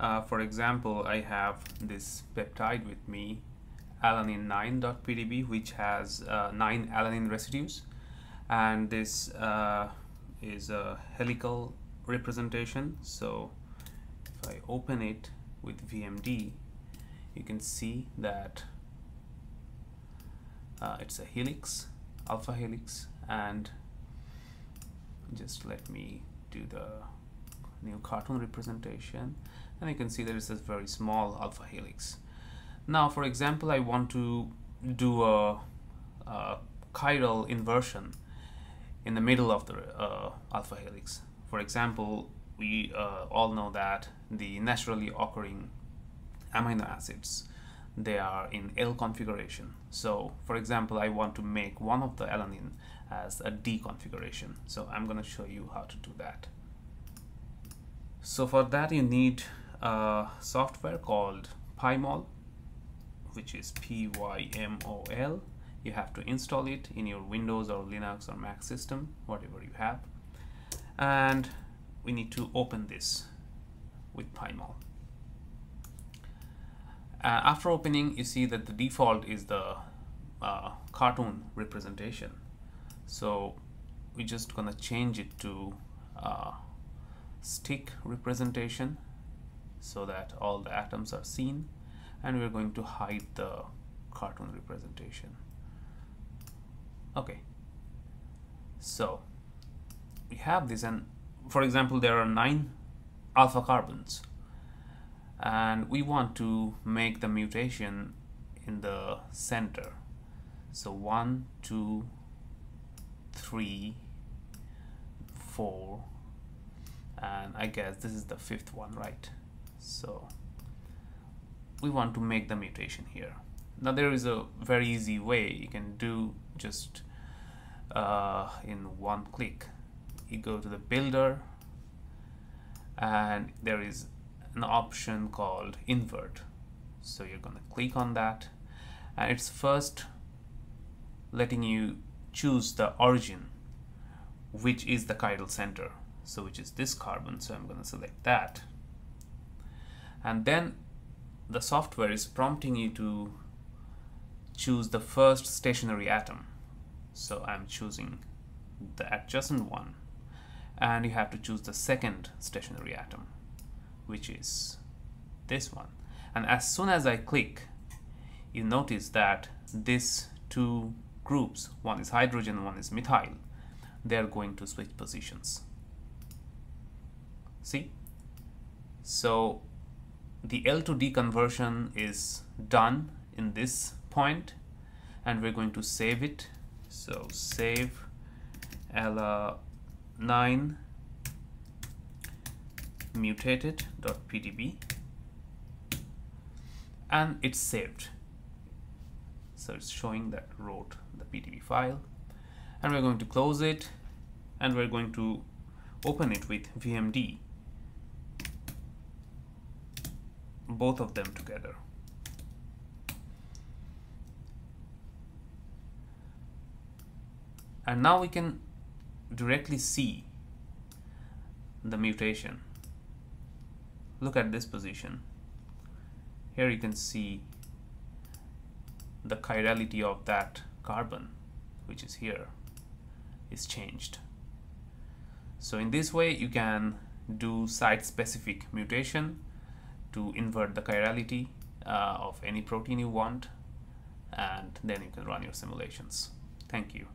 Uh, for example, I have this peptide with me, alanine 9.pdb, which has uh, 9 alanine residues. And this uh, is a helical representation. So if I open it with VMD, you can see that uh, it's a helix, alpha helix, and just let me do the new cartoon representation and you can see there is a very small alpha helix. Now for example I want to do a, a chiral inversion in the middle of the uh, alpha helix. For example we uh, all know that the naturally occurring amino acids they are in L configuration. So for example, I want to make one of the alanine as a D configuration. So I'm going to show you how to do that. So for that you need a software called Pymol, which is P-Y-M-O-L. You have to install it in your Windows or Linux or Mac system, whatever you have. And we need to open this with Pymol. Uh, after opening, you see that the default is the uh, cartoon representation. So we're just gonna change it to uh, stick representation so that all the atoms are seen and we're going to hide the cartoon representation. Okay, so we have this and for example there are nine alpha carbons and we want to make the mutation in the center so one two three four I guess this is the fifth one right? So we want to make the mutation here. Now there is a very easy way. You can do just uh, in one click. You go to the builder and there is an option called invert. So you're going to click on that and it's first letting you choose the origin which is the chiral center so which is this carbon so I'm going to select that. And then the software is prompting you to choose the first stationary atom. So I'm choosing the adjacent one and you have to choose the second stationary atom which is this one. And as soon as I click you notice that these two groups one is hydrogen one is methyl they are going to switch positions see? So the L to D conversion is done in this point and we're going to save it. So save uh, Ella9 mutated.pdb and it's saved. So it's showing that wrote the pdb file and we're going to close it and we're going to open it with vmd both of them together. And now we can directly see the mutation. Look at this position. Here you can see the chirality of that carbon which is here is changed. So in this way you can do site specific mutation to invert the chirality uh, of any protein you want and then you can run your simulations. Thank you